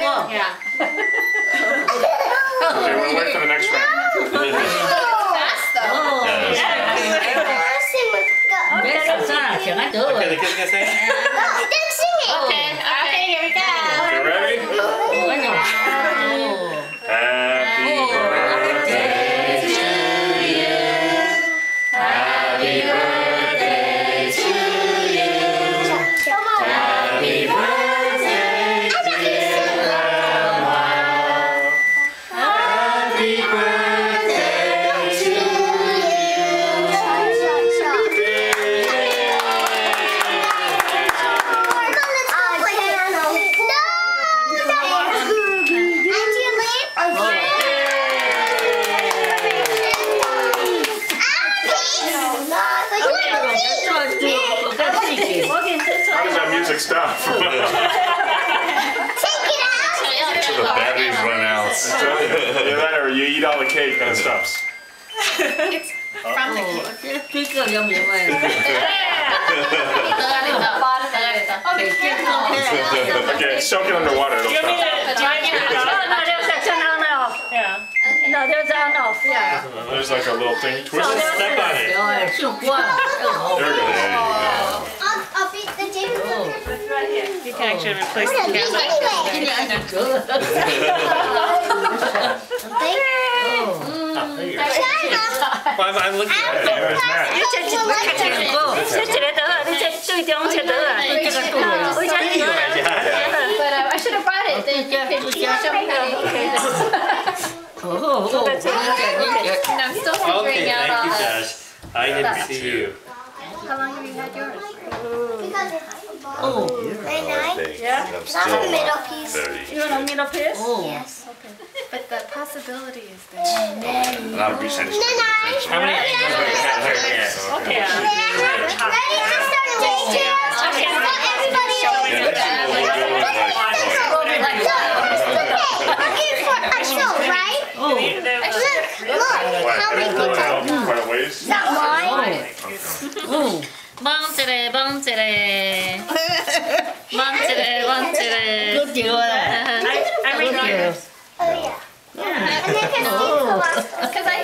Yeah. Okay, we'll wait for the next round. Fast. Oh, Let's bé làm sao chẳng Okay, the rồi. kids gonna sing? How does that music stop? Take it out! Until the batteries run out. Either that or you eat all the cake, then it stops. From the Ồ, cái speaker trong miệng mày. Thì cái không thế. Okay, soak it underwater, it'll You want me stop. to try it? No, no, there's a turn on off. Yeah. No, there's on off. Yeah. There's like a little thing, twist So it. Step on it. Rồi, sụp quá. Ồ, There we go. It's right here. You can actually replace the camera. cái này anh đặt cửa. Well, I'm, I'm looking at it. Where's Matt? You just look at it. Cô. Sit to the door. You just it. Don't sit there. Tôi chưa có tuổi. We just do it. But uh, I should have brought it. Then you could show. And I'm still Okay, figuring out thank you, that. Josh. I didn't see you. How long have you had yours? Ồ, Yeah. Not a middle piece. You want a middle piece? ồ. Yes. Okay. But the possibility is there. A lot of percentage. How many angles do we have here? Yeah. Okay. Ready to start a wager? Okay. Everybody Looking for a show, right? Ồ, Look, look, how we Really can help you quite a ways. Not mine. Bounce, bounce, bounce, bounce. Look you. I, I read Oh yeah. Yeah. Because oh. no. I